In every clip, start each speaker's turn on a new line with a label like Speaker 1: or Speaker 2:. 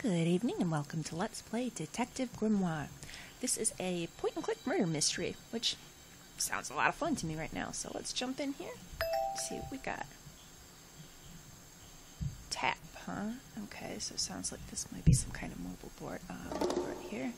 Speaker 1: Good evening and welcome to Let's Play Detective Grimoire. This is a point and click murder mystery, which sounds a lot of fun to me right now. So let's jump in here. see what we got. Tap, huh? Okay, so it sounds like this might be some kind of mobile board. Uh, right here.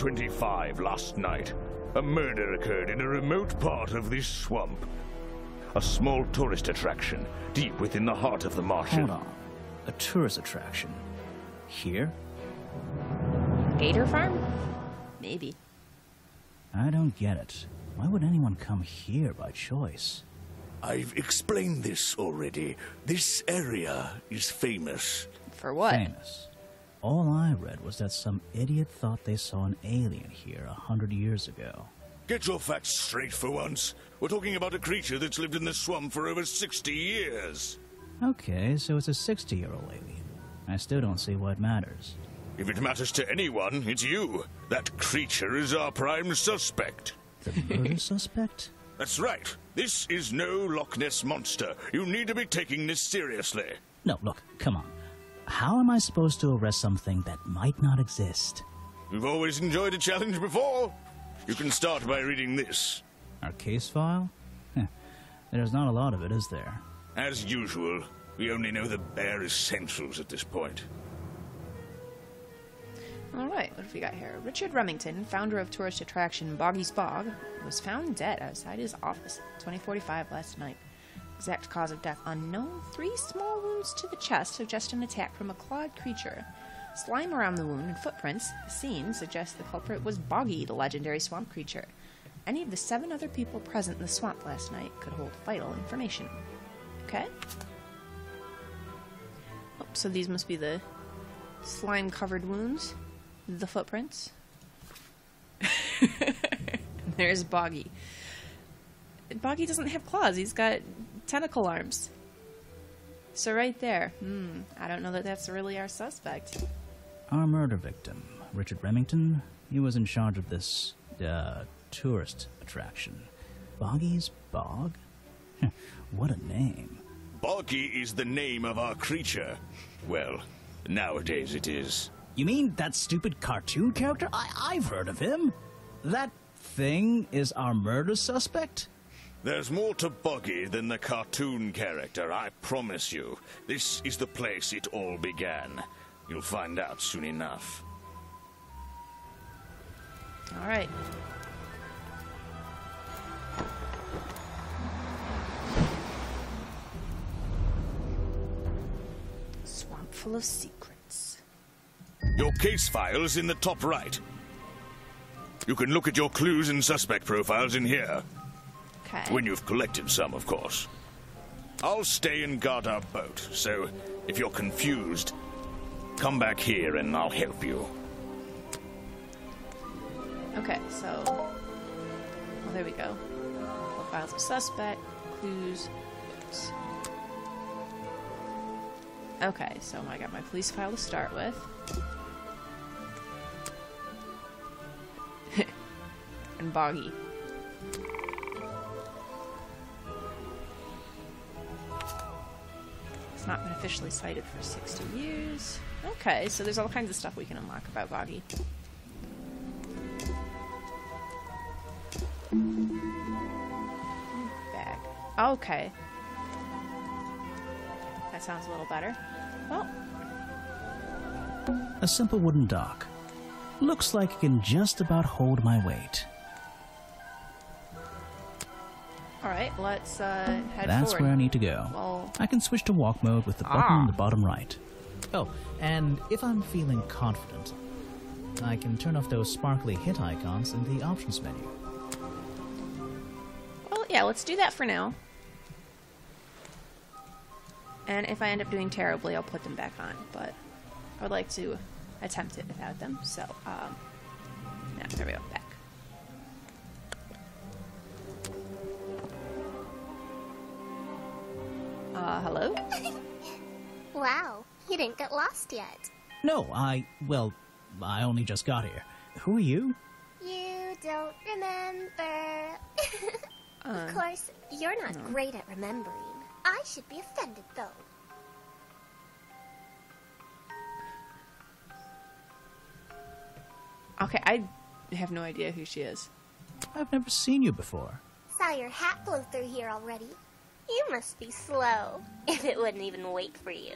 Speaker 2: Twenty-five last night, a murder occurred in a remote part of this swamp. A small tourist attraction, deep within the heart of the Martian.
Speaker 3: Hold on. A tourist attraction? Here?
Speaker 1: Gator Farm? Maybe.
Speaker 3: I don't get it. Why would anyone come here by choice?
Speaker 2: I've explained this already. This area is famous.
Speaker 1: For what?
Speaker 3: Famous. All I read was that some idiot thought they saw an alien here a hundred years ago.
Speaker 2: Get your facts straight for once. We're talking about a creature that's lived in this swamp for over 60 years.
Speaker 3: Okay, so it's a 60 year old alien. I still don't see what matters.
Speaker 2: If it matters to anyone, it's you. That creature is our prime suspect.
Speaker 3: The murder suspect?
Speaker 2: That's right. This is no Loch Ness monster. You need to be taking this seriously.
Speaker 3: No, look, come on. How am I supposed to arrest something that might not exist?
Speaker 2: You've always enjoyed a challenge before. You can start by reading this.
Speaker 3: Our case file? There's not a lot of it, is there?
Speaker 2: As usual, we only know the bare essentials at this point.
Speaker 1: Alright, what have we got here? Richard Remington, founder of tourist attraction Boggy's Bog, was found dead outside his office at 2045 last night. Exact cause of death unknown. Three small wounds to the chest suggest an attack from a clawed creature. Slime around the wound and footprints, scene suggest the culprit was Boggy, the legendary swamp creature. Any of the seven other people present in the swamp last night could hold vital information. Okay? Oh, so these must be the slime covered wounds, the footprints. There's Boggy. Boggy doesn't have claws, he's got tentacle arms. So, right there, hmm, I don't know that that's really our suspect.
Speaker 3: Our murder victim, Richard Remington, he was in charge of this, uh, tourist attraction. Boggy's Bog? what a name.
Speaker 2: Boggy is the name of our creature. Well, nowadays it is.
Speaker 3: You mean that stupid cartoon character? I- I've heard of him. That thing is our murder suspect?
Speaker 2: There's more to Boggy than the cartoon character, I promise you. This is the place it all began. You'll find out soon enough.
Speaker 1: Alright. Swamp full of secrets.
Speaker 2: Your case file is in the top right. You can look at your clues and suspect profiles in here.
Speaker 1: Okay.
Speaker 2: When you've collected some, of course. I'll stay and guard our boat, so if you're confused, come back here and I'll help you.
Speaker 1: Okay, so. Well, there we go. Profiles of suspect, clues. Okay, so I got my police file to start with. and Boggy. It's not been officially sighted for 60 years. Okay, so there's all kinds of stuff we can unlock about Boggy. Bag. Okay. That sounds a little better. Well,
Speaker 3: A simple wooden dock. Looks like it can just about hold my weight.
Speaker 1: Alright, let's uh, head
Speaker 3: That's
Speaker 1: forward.
Speaker 3: where I need to go.
Speaker 1: Well,
Speaker 3: I can switch to walk mode with the button
Speaker 1: Ah.
Speaker 3: in the bottom right.
Speaker 4: Oh, and if I'm feeling confident, I can turn off those sparkly hit icons in the options menu.
Speaker 1: well, yeah, let's do that for now. And if I end up doing terribly, I'll put them back on. But I would like to attempt it without them. So, um, yeah, there we go. Back. Uh, hello?
Speaker 5: Wow, you didn't get lost yet.
Speaker 3: No, I. Well, I only just got here. Who are you?
Speaker 5: You don't remember.
Speaker 1: Uh,
Speaker 5: of course, you're not great at remembering. I should be offended, though.
Speaker 1: okay, I have no idea who she is.
Speaker 3: I've never seen you before.
Speaker 5: Saw your hat blow through here already. You must be slow, if it wouldn't even wait for you.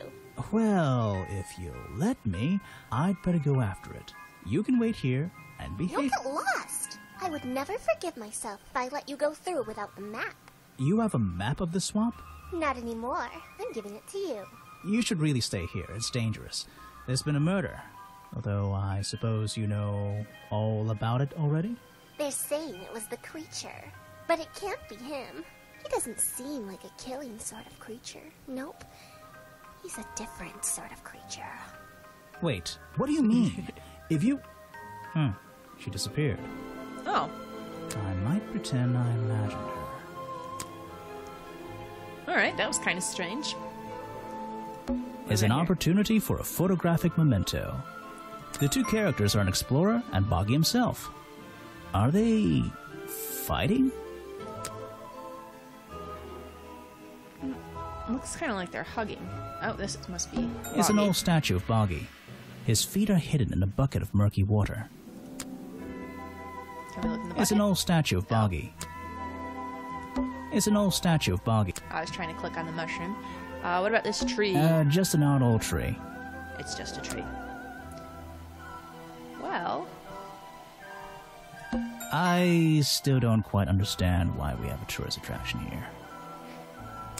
Speaker 3: Well, if you'll let me, I'd better go after it. You can wait here and
Speaker 5: You'll
Speaker 3: behave.
Speaker 5: get lost. I would never forgive myself if I let you go through without the map.
Speaker 3: You have a map of the swamp?
Speaker 5: Not anymore. I'm giving it to you.
Speaker 3: You should really stay here. It's dangerous. There's been a murder. Although I suppose you know all about it already?
Speaker 5: They're saying it was the creature, but it can't be him. He doesn't seem like a killing sort of creature. Nope. He's a different sort of creature.
Speaker 3: Wait, what do you mean? if you. Hmm, she disappeared.
Speaker 1: Oh,
Speaker 3: I might pretend I imagined her.
Speaker 1: alright, that was kind of strange.
Speaker 3: Is an opportunity for a photographic memento. The two characters are an explorer and Boggy himself. Are they fighting?
Speaker 1: Looks kind of like they're hugging. Oh, this must be.
Speaker 3: It's an old statue of Boggy. His feet are hidden in a bucket of murky water.
Speaker 1: Can we look in the
Speaker 3: It's an old statue of Boggy. It's an old statue of Boggy.
Speaker 1: I was trying to click on the mushroom. Uh, what about this tree?
Speaker 3: Uh, just an odd old tree.
Speaker 1: It's just a tree. Well,
Speaker 3: I still don't quite understand why we have a tourist attraction here.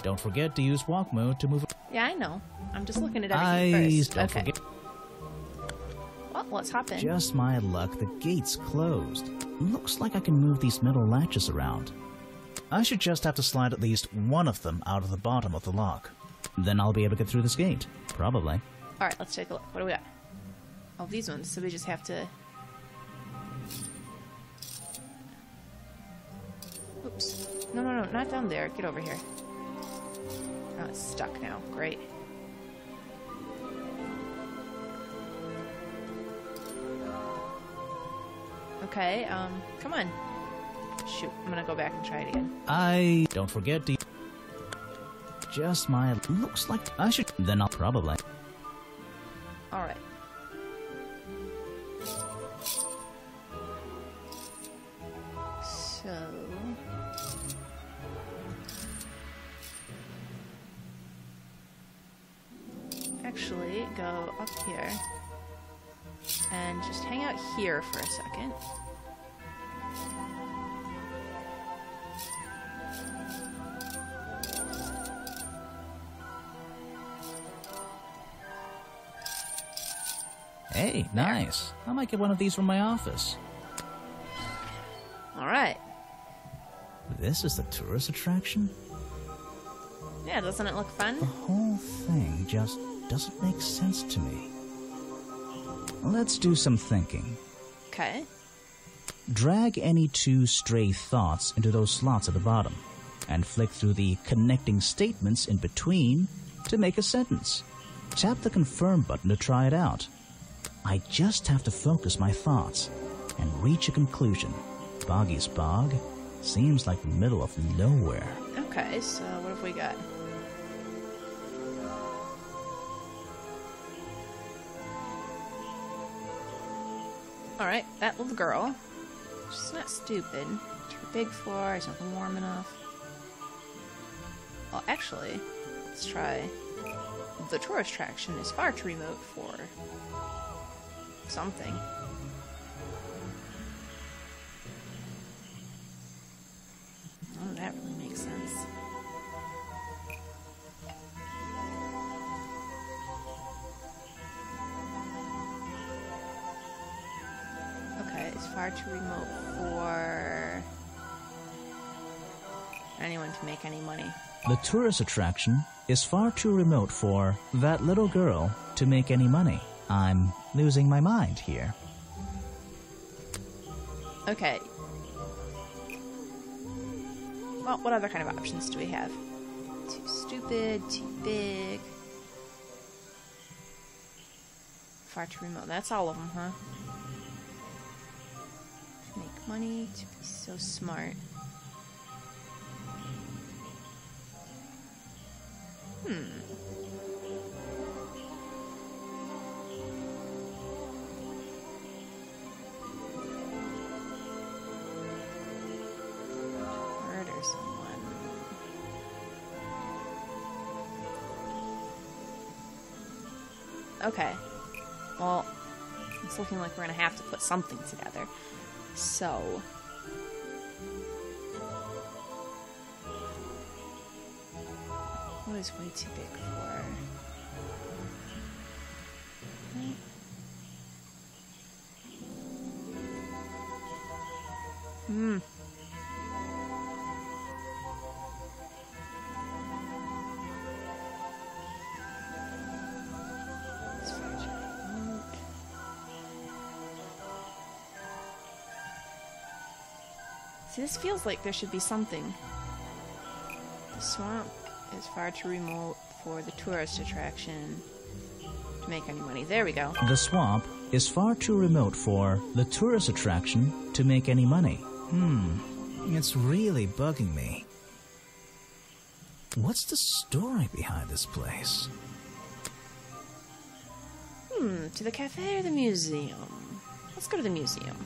Speaker 3: Don't forget to use walk mode to move.
Speaker 1: yeah, I know. I'm just looking at everything first.
Speaker 3: don't
Speaker 1: okay.
Speaker 3: forget.
Speaker 1: Well, let's hop in.
Speaker 3: Just my luck, the gate's closed. Looks like I can move these metal latches around. I should just have to slide at least one of them out of the bottom of the lock. Then I'll be able to get through this gate. Probably.
Speaker 1: All right, let's take a look. What do we got? Oh, these ones. So we just have to. Oops. No, no, no, not down there. Get over here. Oh, it's stuck now. Great. Okay, um, come on. Shoot, I'm gonna go back and try it again.
Speaker 3: I don't forget to. Just my looks like I should. Then I'll probably.
Speaker 1: Alright. So. Actually, go up here. And just hang out here for a second.
Speaker 3: Hey, nice. I might get one of these from my office.
Speaker 1: Alright.
Speaker 3: This is the tourist attraction?
Speaker 1: Yeah, doesn't it look fun?
Speaker 3: The whole thing just doesn't make sense to me. Let's do some thinking.
Speaker 1: Okay.
Speaker 3: Drag any two stray thoughts into those slots at the bottom, and flick through the connecting statements in between to make a sentence. Tap the confirm button to try it out. I just have to focus my thoughts and reach a conclusion. Boggy's Bog seems like the middle of nowhere.
Speaker 1: Okay, so what have we got? Alright, that little girl. She's not stupid. Too big for her, not warm enough. Well, actually, let's try. The tourist attraction is far too remote for something. Too remote for anyone to make any money.
Speaker 3: The tourist attraction is far too remote for that little girl to make any money. I'm losing my mind here.
Speaker 1: Okay. Well, what other kind of options do we have? Too stupid, too big. Far too remote. That's all of them, huh? Make money, to be so smart. Hmm. Okay. Well, it's looking like we're gonna have to put something together. So. What is way too big for? Hmm. This feels like there should be something. The swamp is far too remote for the tourist attraction to make any money. There we go.
Speaker 3: The swamp is far too remote for the tourist attraction to make any money. Hmm, it's really bugging me. What's the story behind this place?
Speaker 1: Hmm, to the cafe or the museum? Let's go to the museum.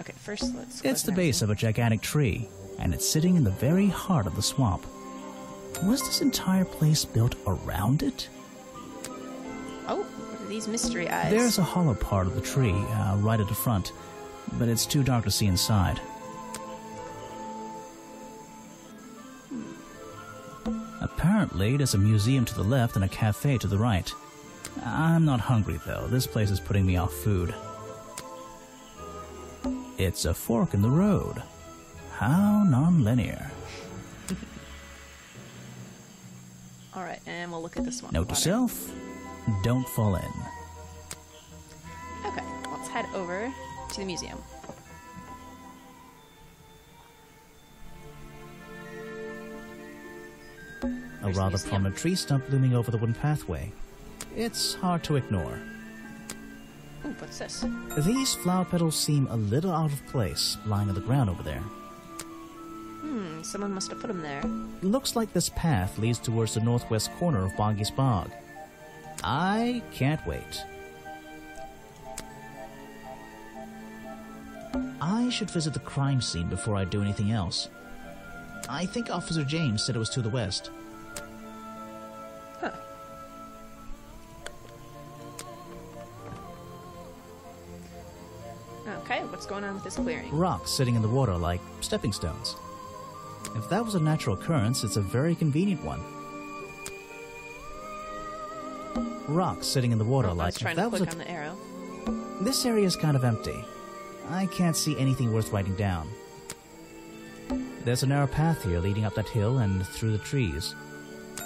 Speaker 1: Okay, first let's.
Speaker 3: It's the base of a gigantic tree, and it's sitting in the very heart of the swamp. Was this entire place built around it?
Speaker 1: Oh, what are these mystery eyes?
Speaker 3: There's a hollow part of the tree uh, right at the front, but it's too dark to see inside. Apparently, there's a museum to the left and a cafe to the right. I'm not hungry though. This place is putting me off food. It's a fork in the road. How non-linear.
Speaker 1: All right, and we'll look at this one.
Speaker 3: Note to self: don't fall in.
Speaker 1: Okay, let's head over to the museum.
Speaker 3: A
Speaker 1: There's
Speaker 3: rather prominent tree stump looming over the wooden pathway. It's hard to ignore.
Speaker 1: Ooh, what's this?
Speaker 3: These flower petals seem a little out of place, lying on the ground over there.
Speaker 1: Hmm, someone must have put them there.
Speaker 3: Looks like this path leads towards the northwest corner of Boggy's Bog. I can't wait. I should visit the crime scene before I do anything else. I think Officer James said it was to the west.
Speaker 1: What's going on with this clearing?
Speaker 3: Rocks sitting in the water like stepping stones. If that was a natural occurrence, it's a very convenient one. Rocks sitting in the water
Speaker 1: I
Speaker 3: like
Speaker 1: was trying
Speaker 3: if
Speaker 1: to
Speaker 3: that was
Speaker 1: click
Speaker 3: a
Speaker 1: on the arrow.
Speaker 3: This area is kind of empty. I can't see anything worth writing down. There's a narrow path here leading up that hill and through the trees.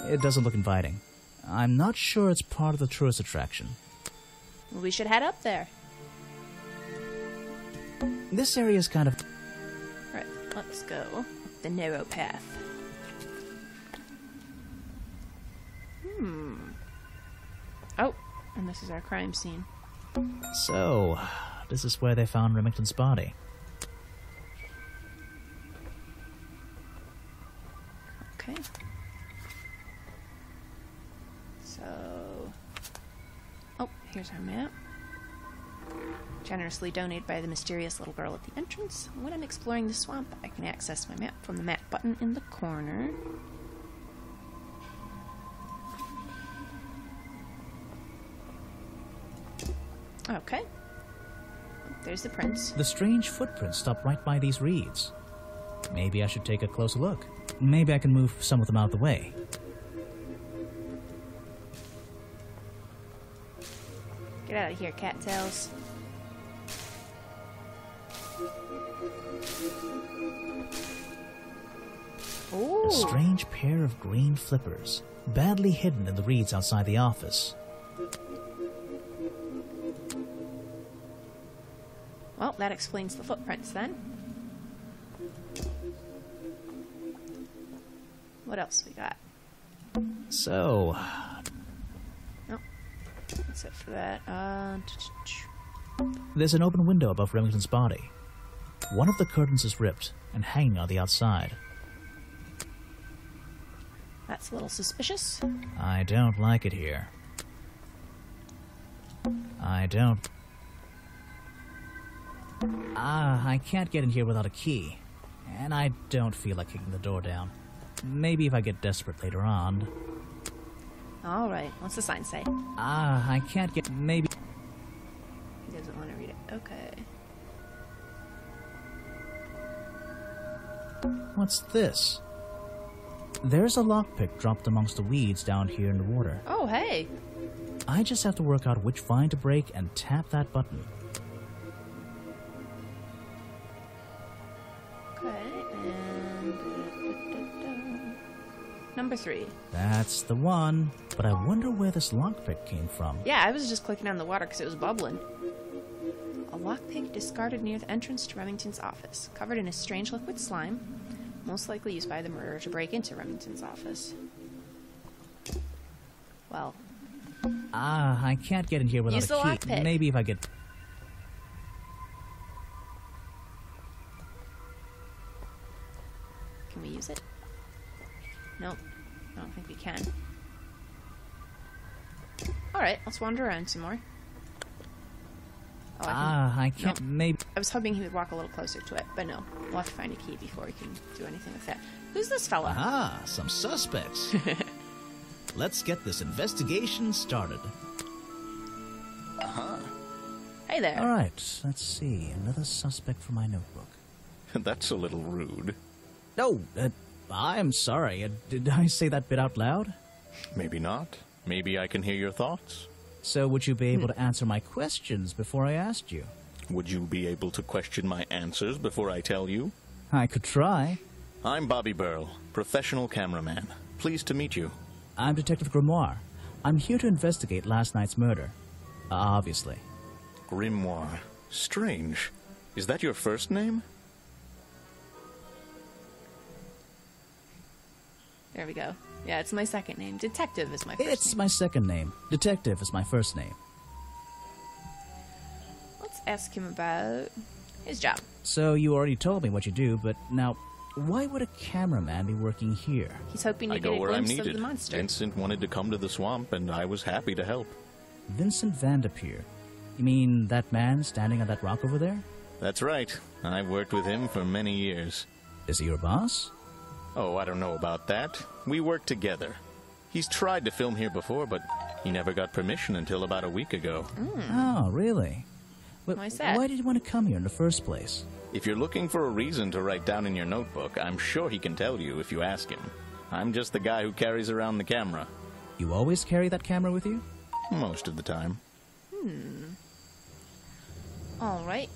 Speaker 3: It doesn't look inviting. I'm not sure it's part of the tourist attraction.
Speaker 1: We should head up there.
Speaker 3: This area is kind of.
Speaker 1: Right, let's go the narrow path. Hmm. Oh, and this is our crime scene.
Speaker 3: So, this is where they found Remington's body.
Speaker 1: Okay. So. Oh, here's our map. Generously donated by the mysterious little girl at the entrance. When I'm exploring the swamp, I can access my map from the map button in the corner. Okay. There's the prints.
Speaker 3: The strange footprints stop right by these reeds. Maybe I should take a closer look. Maybe I can move some of them out of the way.
Speaker 1: Get out of here, cattails. Ooh.
Speaker 3: A strange pair of green flippers, badly hidden in the reeds outside the office.
Speaker 1: Well, that explains the footprints then. What else we got?
Speaker 3: So,
Speaker 1: Nope. That's it for that. Uh,
Speaker 3: there's an open window above Remington's body. One of the curtains is ripped and hanging on the outside.
Speaker 1: that's a little suspicious.
Speaker 3: I don't like it here. I don't. Ah, I can't get in here without a key. And I don't feel like kicking the door down. Maybe if I get desperate later on.
Speaker 1: All right. What's the sign say?
Speaker 3: Ah, I can't get. Maybe.
Speaker 1: He doesn't want to read it. Okay.
Speaker 3: What's this? There's a lockpick dropped amongst the weeds down here in the water.
Speaker 1: Oh, hey.
Speaker 3: I just have to work out which vine to break and tap that button.
Speaker 1: Okay. And number three.
Speaker 3: That's the one. But I wonder where this lockpick came from.
Speaker 1: Yeah, I was just clicking on the water because it was bubbling. A lockpick discarded near the entrance to Remington's office, covered in a strange liquid slime, most likely used by the murderer to break into Remington's office. Well,
Speaker 3: Ah, I can't get in here without a key. Maybe if I get.
Speaker 1: can we use it? Nope. I don't think we can. Alright, let's wander around some more. Oh, I, can,
Speaker 3: Ah, I can't. Maybe.
Speaker 1: I was hoping he would walk a little closer to it, but no. We'll have to find a key before we can do anything with that. Who's this fella?
Speaker 3: Ah, some suspects. Let's get this investigation started. Huh?
Speaker 1: Hey there.
Speaker 3: All right, let's see. Another suspect for my notebook.
Speaker 2: That's a little rude.
Speaker 3: No, uh, I'm sorry. Uh, did I say that bit out loud?
Speaker 2: Maybe not. Maybe I can hear your thoughts.
Speaker 3: So, would you be able to answer my questions before I asked you?
Speaker 2: Would you be able to question my answers before I tell you?
Speaker 3: I could try.
Speaker 2: I'm Bobby Burl, professional cameraman. Pleased to meet you.
Speaker 3: I'm Detective Grimoire. I'm here to investigate last night's murder. Uh, obviously.
Speaker 2: Grimoire. Strange. Is that your first name?
Speaker 1: There we go. Yeah, it's my second name. Detective is my first
Speaker 3: It's
Speaker 1: name.
Speaker 3: my second name. Detective is my first name.
Speaker 1: Let's ask him about his job.
Speaker 3: So, you already told me what you do, but now, why would a cameraman be working here?
Speaker 1: He's hoping to
Speaker 2: I
Speaker 1: get
Speaker 2: go
Speaker 1: a
Speaker 2: where I'm
Speaker 1: glimpse of
Speaker 2: needed.
Speaker 1: the monster.
Speaker 2: Vincent wanted to come to the swamp, and I was happy to help.
Speaker 3: Vincent Vanderpeer. You mean that man standing on that rock over there?
Speaker 2: That's right. I've worked with him for many years.
Speaker 3: Is he your boss?
Speaker 2: Oh, I don't know about that. We work together. He's tried to film here before, but he never got permission until about a week ago.
Speaker 3: Oh, really? Well,
Speaker 1: Why's that?
Speaker 3: Why did you want to come here in the first place?
Speaker 2: If you're looking for a reason to write down in your notebook, I'm sure he can tell you if you ask him. I'm just the guy who carries around the camera.
Speaker 3: You always carry that camera with you?
Speaker 2: Most of the time. Hmm.
Speaker 1: All right.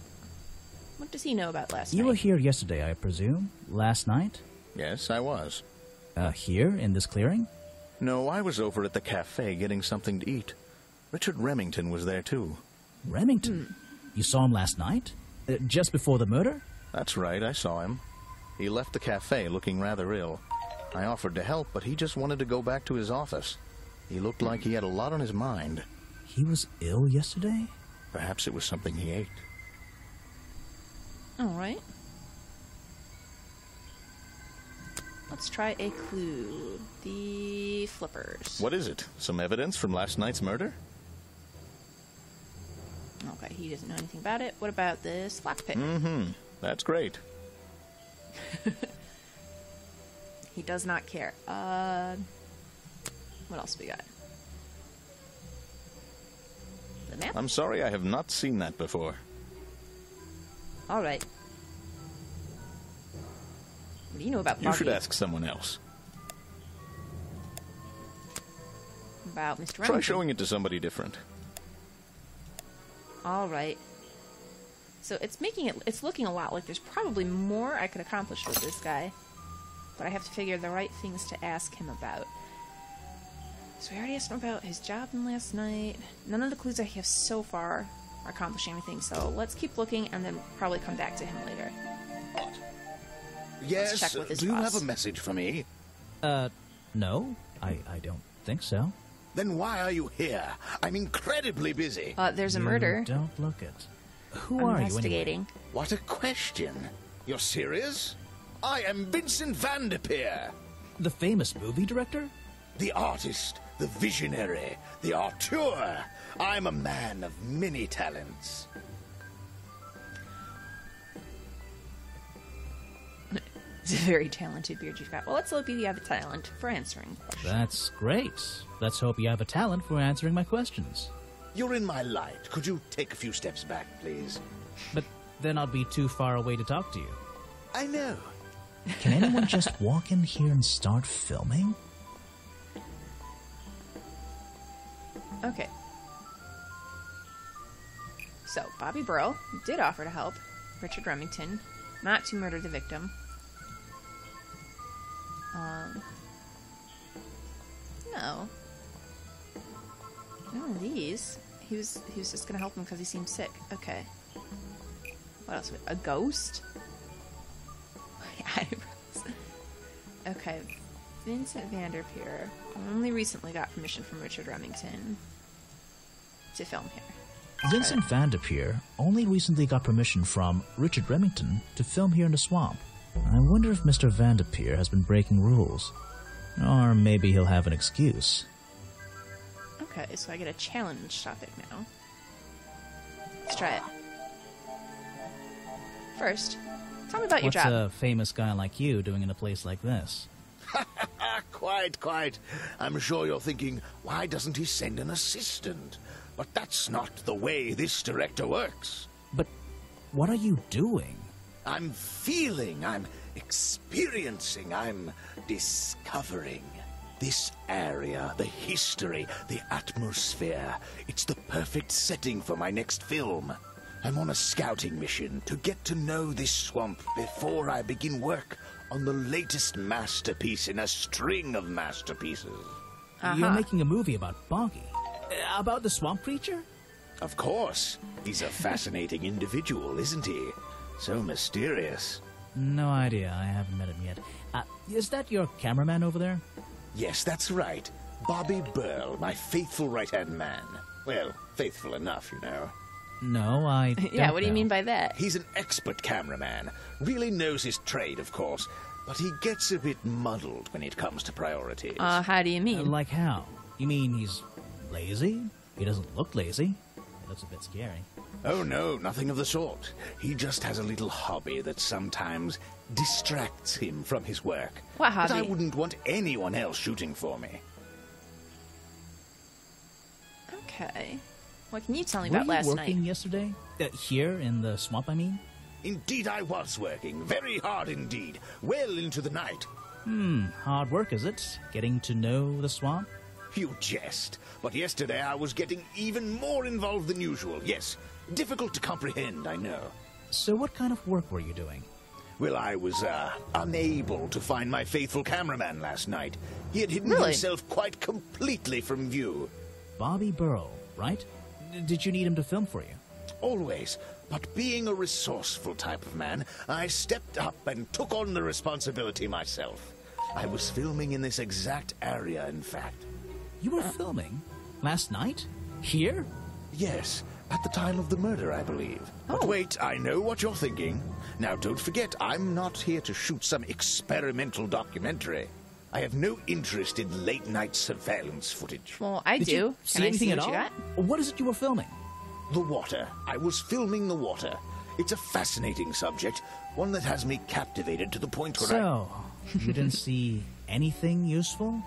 Speaker 1: What does he know about last
Speaker 3: You
Speaker 1: night?
Speaker 3: You were here yesterday, I presume? Last night?
Speaker 2: Yes, I was.
Speaker 3: Uh, here, in this clearing?
Speaker 2: No, I was over at the cafe getting something to eat. Richard Remington was there too.
Speaker 3: Remington? You saw him last night? Uh, just before the murder?
Speaker 2: That's right, I saw him. He left the cafe looking rather ill. I offered to help, but he just wanted to go back to his office. He looked like he had a lot on his mind.
Speaker 3: He was ill yesterday?
Speaker 2: Perhaps it was something he ate.
Speaker 1: All right. Let's try a clue. The flippers.
Speaker 2: What is it? Some evidence from last night's murder?
Speaker 1: Okay, he doesn't know anything about it. What about this lockpick?
Speaker 2: Mm-hmm. That's great.
Speaker 1: He does not care. Uh, what else we got? The map.
Speaker 2: I'm sorry I have not seen that before.
Speaker 1: All right. What do you know about
Speaker 2: You should ask someone else.
Speaker 1: About Mr.
Speaker 2: Try showing it to somebody different.
Speaker 1: All right. So it's making it. It's looking a lot like there's probably more I could accomplish with this guy, but I have to figure the right things to ask him about. So we already asked him about his job from last night. None of the clues I have so far are accomplishing anything. So let's keep looking and then probably come back to him later.
Speaker 6: What? Yes,
Speaker 1: check with his
Speaker 6: do you
Speaker 1: boss.
Speaker 6: have a message for me?
Speaker 7: Uh, no, I, I don't think so.
Speaker 6: Then why are you here? I'm incredibly busy.
Speaker 1: Uh, there's a
Speaker 7: You
Speaker 1: murder.
Speaker 7: Don't look it. Who
Speaker 1: I'm
Speaker 7: are you anyway?
Speaker 1: investigating.
Speaker 6: What a question. You're serious? I am Vincent Vanderpeer,
Speaker 7: The famous movie director?
Speaker 6: the artist, the visionary, the auteur. I'm a man of many talents.
Speaker 1: It's a very talented beard you've got. Well, let's hope you have a talent for answering questions.
Speaker 7: That's great. Let's hope you have a talent for answering my questions.
Speaker 6: You're in my light. Could you take a few steps back, please?
Speaker 7: But then I'll be too far away to talk to you.
Speaker 6: I know.
Speaker 3: Can anyone just walk in here and start filming?
Speaker 1: Okay. So, Bobby Burrow did offer to help Richard Remington not to murder the victim. Um, no. None of these. He was he was just gonna help him because he seemed sick. Okay. What else? A ghost? Eyebrows. Okay. Vincent Vanderpeer only recently got permission from Richard Remington to film here.
Speaker 3: Vincent Vanderpeer only recently got permission from Richard Remington to film here in the swamp. I wonder if Mr. Vanderpeer has been breaking rules. Or maybe he'll have an excuse.
Speaker 1: Okay, so I get a challenge topic now. Let's try it. First, tell me about your job.
Speaker 7: What's a famous guy like you doing in a place like this?
Speaker 6: Quite, quite. I'm sure you're thinking, why doesn't he send an assistant? But that's not the way this director works.
Speaker 7: But what are you doing?
Speaker 6: I'm feeling, I'm experiencing, I'm discovering. This area, the history, the atmosphere, it's the perfect setting for my next film. I'm on a scouting mission to get to know this swamp before I begin work on the latest masterpiece in a string of masterpieces.
Speaker 7: You're
Speaker 1: Uh-huh.
Speaker 7: making a movie about Boggy. Uh, About the swamp creature?
Speaker 6: Of course, he's a fascinating individual, isn't he? So mysterious.
Speaker 7: No idea. I haven't met him yet. Uh, is that your cameraman over there?
Speaker 6: Yes, that's right. Bobby Burl, my faithful right hand man. Well, faithful enough, you know.
Speaker 7: No, I.
Speaker 1: yeah,
Speaker 7: don't
Speaker 1: what do you
Speaker 7: know.
Speaker 1: mean by that?
Speaker 6: He's an expert cameraman. Really knows his trade, of course, but he gets a bit muddled when it comes to priorities.
Speaker 1: Uh, how do you
Speaker 7: Uh,
Speaker 1: mean?
Speaker 7: Like how? You mean he's lazy? He doesn't look lazy. He looks a bit scary.
Speaker 6: oh no, nothing of the sort. He just has a little hobby that sometimes distracts him from his work.
Speaker 1: What
Speaker 6: But I wouldn't want anyone else shooting for me.
Speaker 1: Okay. What can you tell me
Speaker 7: Were
Speaker 1: about
Speaker 7: you
Speaker 1: last
Speaker 7: working
Speaker 1: night?
Speaker 7: yesterday? Uh, here in the swamp, I mean?
Speaker 6: Indeed, I was working. Very hard indeed. Well into the night.
Speaker 7: Hmm, hard work, is it? Getting to know the swamp?
Speaker 6: You jest. But yesterday I was getting even more involved than usual. Yes, difficult to comprehend, I know.
Speaker 7: So, what kind of work were you doing?
Speaker 6: Well, I was, uh, unable to find my faithful cameraman last night. He had hidden
Speaker 1: Really?
Speaker 6: himself quite completely from view.
Speaker 7: Bobby Burrow, right? D- did you need him to film for you?
Speaker 6: Always. But being a resourceful type of man, I stepped up and took on the responsibility myself. I was filming in this exact area, in fact.
Speaker 7: You were filming? Last night? Here?
Speaker 6: Yes, at the time of the murder, I believe. But
Speaker 1: Oh.
Speaker 6: wait, I know what you're thinking. Now, don't forget, I'm not here to shoot some experimental documentary. I have no interest in late night surveillance footage.
Speaker 1: Well, I
Speaker 7: Did
Speaker 1: do.
Speaker 7: you
Speaker 1: Can
Speaker 7: see
Speaker 1: I
Speaker 7: anything
Speaker 1: see
Speaker 7: at all?
Speaker 1: you?
Speaker 7: What is it you were filming?
Speaker 6: The water. I was filming the water. It's a fascinating subject, one that has me captivated to the point where I.
Speaker 7: So, you didn't see anything useful?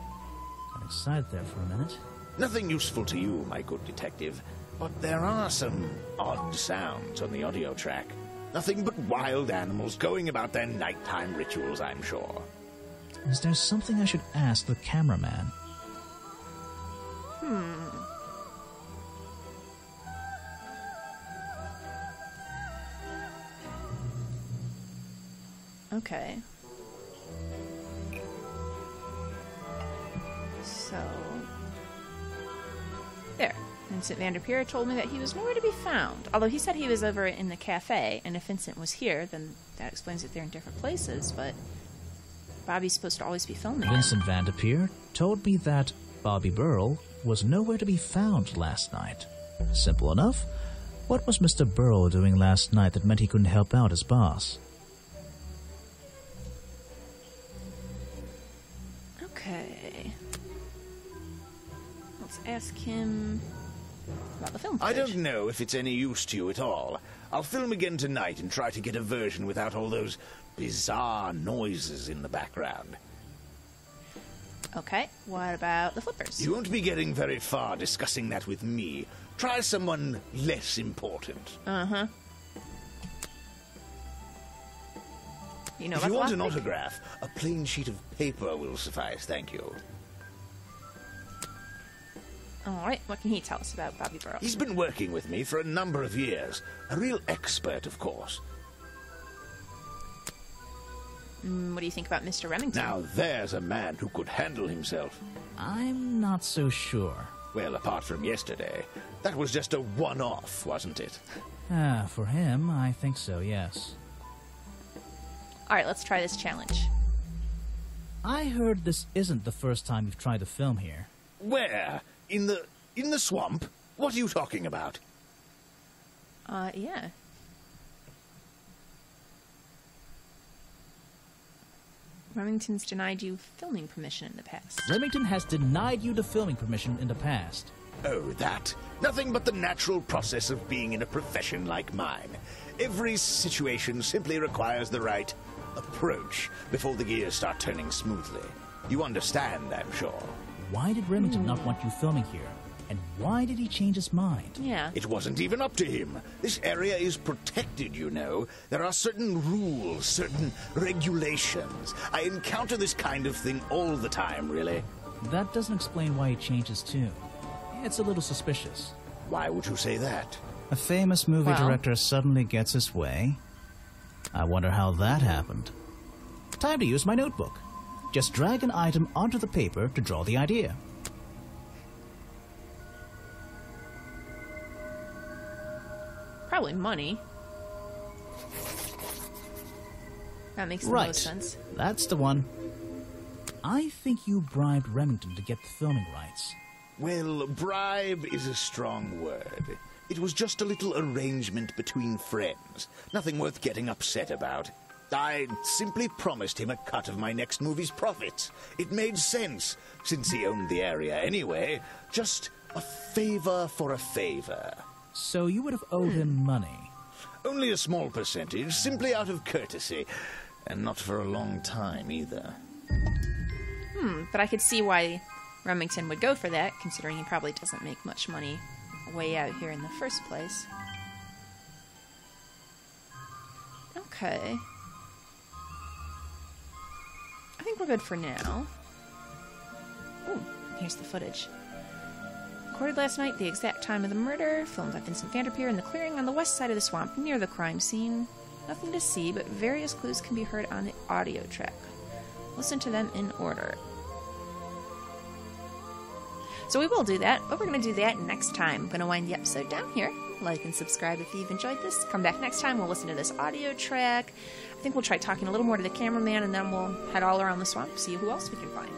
Speaker 7: Got excited there for a minute.
Speaker 6: Nothing useful to you, my good detective, but there are some odd sounds on the audio track. Nothing but wild animals going about their nighttime rituals, I'm sure.
Speaker 3: Is there something I should ask the cameraman? Hmm.
Speaker 1: Okay. So. There. Vincent Vanderpeer told me that he was nowhere to be found. Although he said he was over in the cafe, and if Vincent was here, then that explains that they're in different places, but Bobby's supposed to always be filming.
Speaker 3: Vincent Vanderpeer told me that Bobby Burrell was nowhere to be found last night. Simple enough. What was Mr. Burrell doing last night that meant he couldn't help out his boss?
Speaker 1: Ask him about the film.
Speaker 6: I don't know if it's any use to you at all. I'll film again tonight and try to get a version without all those bizarre noises in the background.
Speaker 1: Okay. What about the flippers?
Speaker 6: You won't be getting very far discussing that with me. Try someone less important.
Speaker 1: Uh huh. You know
Speaker 6: if you want an autograph, a plain sheet of paper will suffice, thank you.
Speaker 1: All right. What can he tell us about Bobby Burrow?
Speaker 6: He's been working with me for a number of years. A real expert, of course.
Speaker 1: Mm, what do you think about Mr. Remington?
Speaker 6: Now there's a man who could handle himself.
Speaker 3: I'm not so sure.
Speaker 6: Well, apart from yesterday. That was just a one-off, wasn't it?
Speaker 3: Ah, for him, I think so, yes.
Speaker 1: All right. Let's try this challenge.
Speaker 3: I heard this isn't the first time you've tried to film here.
Speaker 6: Where? In the... in the swamp? What are you talking about?
Speaker 1: Uh, yeah. Remington's denied you filming permission in the past.
Speaker 3: Remington has denied you the filming permission in the past.
Speaker 6: Oh, that. Nothing but the natural process of being in a profession like mine. Every situation simply requires the right approach before the gears start turning smoothly. You understand, I'm sure.
Speaker 3: Why did Remington not want you filming here? And why did he change his mind?
Speaker 1: Yeah.
Speaker 6: It wasn't even up to him. This area is protected, you know. There are certain rules, certain regulations. I encounter this kind of thing all the time, really.
Speaker 3: That doesn't explain why he changed his tune. It's a little suspicious.
Speaker 6: Why would you say that?
Speaker 3: A famous movie
Speaker 1: Well-
Speaker 3: director suddenly gets his way. I wonder how that happened. Time to use my notebook. Just drag an item onto the paper to draw the idea.
Speaker 1: Probably money. That makes the
Speaker 3: right.
Speaker 1: most sense.
Speaker 3: That's the one. I think you bribed Remington to get the filming rights.
Speaker 6: Well, bribe is a strong word. It was just a little arrangement between friends. Nothing worth getting upset about. I simply promised him a cut of my next movie's profits. It made sense, since he owned the area anyway. Just a favor for a favor.
Speaker 3: So you would have owed him money.
Speaker 6: Only a small percentage, simply out of courtesy. And not for a long time either.
Speaker 1: Hmm, but I could see why Remington would go for that, considering he probably doesn't make much money way out here in the first place. Okay. I think we're good for now. Ooh, here's the footage. Recorded last night, the exact time of the murder, filmed by Vincent Vanderpeer in the clearing on the west side of the swamp near the crime scene. Nothing to see, but various clues can be heard on the audio track. Listen to them in order. So we will do that, but we're going to do that next time. I'm going to wind the episode down here. Like and subscribe if you've enjoyed this. Come back next time. We'll listen to this audio track. I think we'll try talking a little more to the cameraman, and then we'll head all around the swamp, see who else we can find.